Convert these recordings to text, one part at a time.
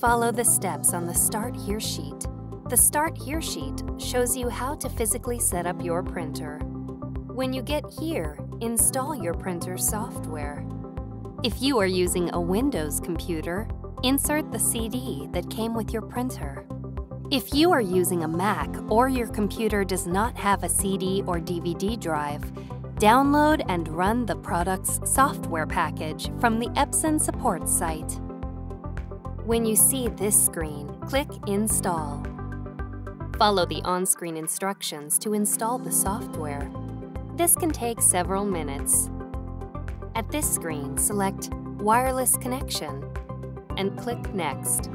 Follow the steps on the Start Here sheet. The Start Here sheet shows you how to physically set up your printer. When you get here, install your printer software. If you are using a Windows computer, insert the CD that came with your printer. If you are using a Mac or your computer does not have a CD or DVD drive, download and run the product's software package from the Epson support site. When you see this screen, click Install. Follow the on-screen instructions to install the software. This can take several minutes. At this screen, select Wireless Connection and click Next.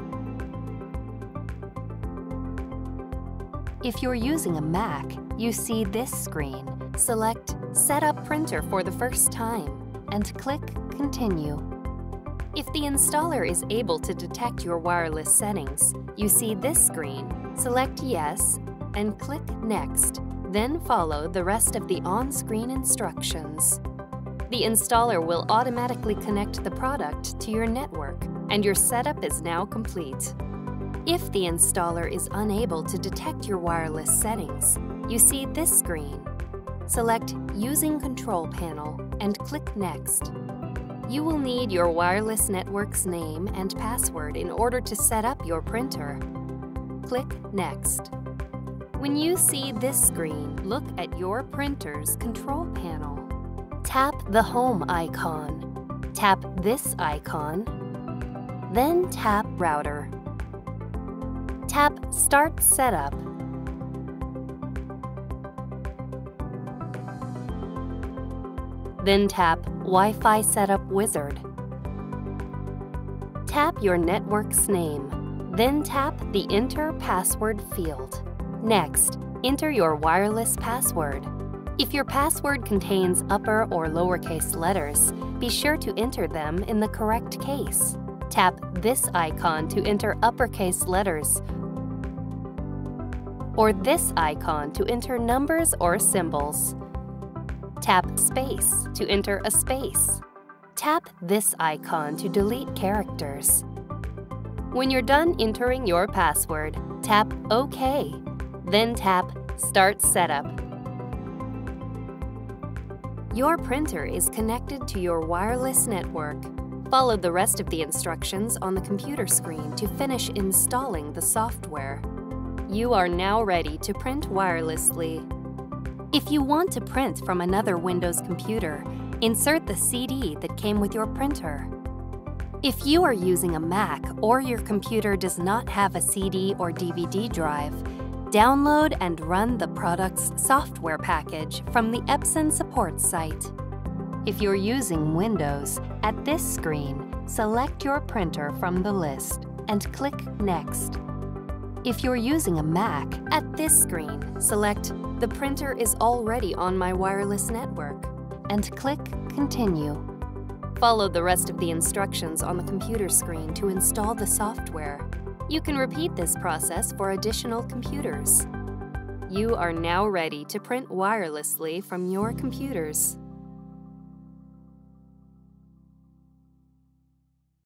If you're using a Mac, you see this screen. Select Set up printer for the first time and click Continue. If the installer is able to detect your wireless settings, you see this screen. Select Yes and click Next, then follow the rest of the on-screen instructions. The installer will automatically connect the product to your network, and your setup is now complete. If the installer is unable to detect your wireless settings, you see this screen. Select Using Control Panel and click Next. You will need your wireless network's name and password in order to set up your printer. Click Next. When you see this screen, look at your printer's control panel. Tap the Home icon. Tap this icon. Then tap Router. Tap Start Setup. Then tap Wi-Fi Setup Wizard. Tap your network's name. Then tap the Enter Password field. Next, enter your wireless password. If your password contains upper or lowercase letters, be sure to enter them in the correct case. Tap this icon to enter uppercase letters or this icon to enter numbers or symbols. Tap Space to enter a space. Tap this icon to delete characters. When you're done entering your password, tap OK. Then tap Start Setup. Your printer is connected to your wireless network. Follow the rest of the instructions on the computer screen to finish installing the software. You are now ready to print wirelessly. If you want to print from another Windows computer, insert the CD that came with your printer. If you are using a Mac or your computer does not have a CD or DVD drive, download and run the product's software package from the Epson support site. If you're using Windows, at this screen, select your printer from the list and click Next. If you're using a Mac, at this screen, select The printer is already on my wireless network and click Continue. Follow the rest of the instructions on the computer screen to install the software. You can repeat this process for additional computers. You are now ready to print wirelessly from your computers.